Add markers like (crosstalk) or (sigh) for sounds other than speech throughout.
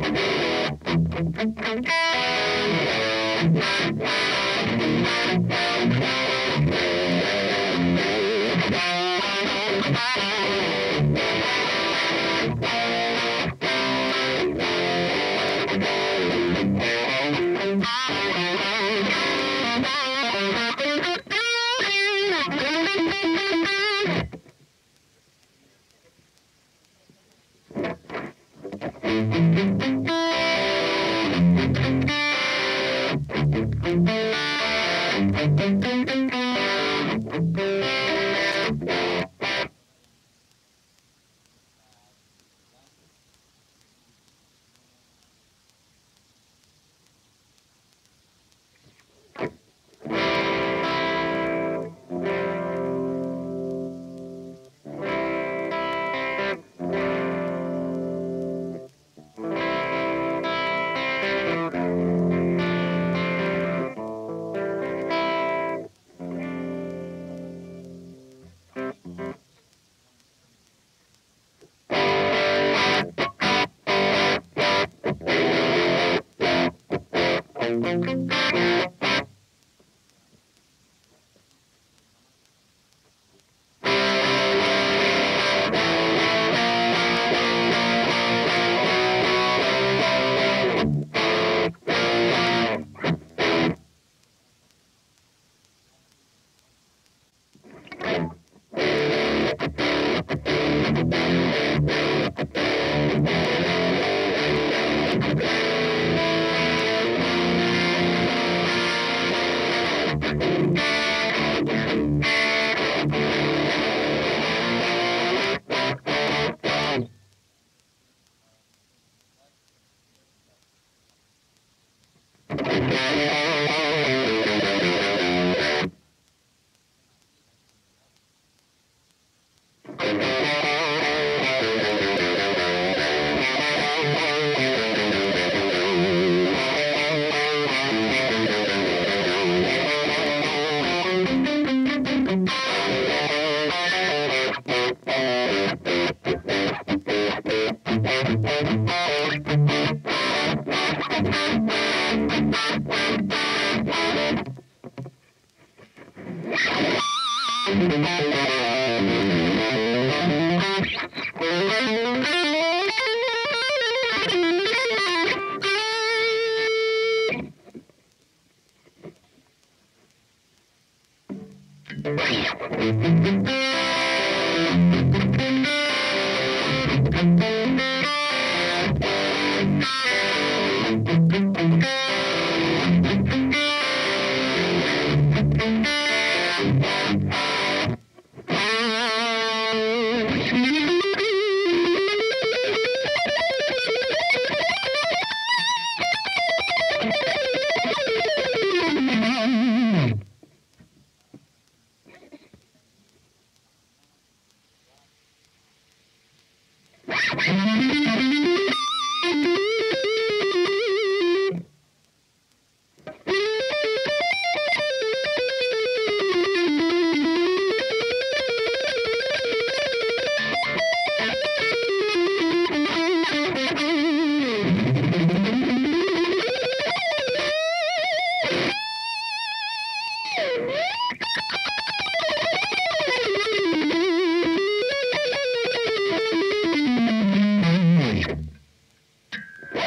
Thank you.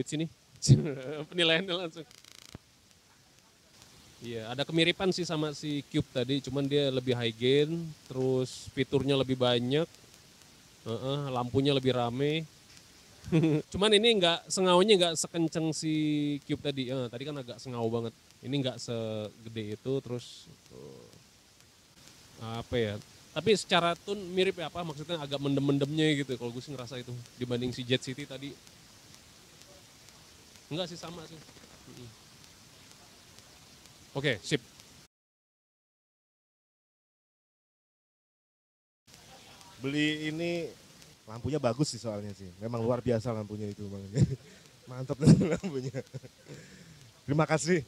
Duit sih nih? (laughs) Penilaiannya langsung. Iya, ada kemiripan sih sama si Cube tadi, cuman dia lebih high gain, terus fiturnya lebih banyak, Heeh, lampunya lebih rame. (laughs) cuman ini nggak sengaunya nggak sekenceng si Cube tadi. Eh, tadi kan agak sengau banget. Ini nggak segede itu, terus eh, apa ya? Tapi secara tune mirip ya apa? Maksudnya agak mendem-mendemnya gitu. Kalau gue sih ngerasa itu dibanding si Jet City tadi. Enggak sih sama sih. Oke, sip. Beli ini lampunya bagus sih soalnya sih. Memang luar biasa lampunya itu bang. (laughs) Mantap (laughs) lampunya. Terima kasih.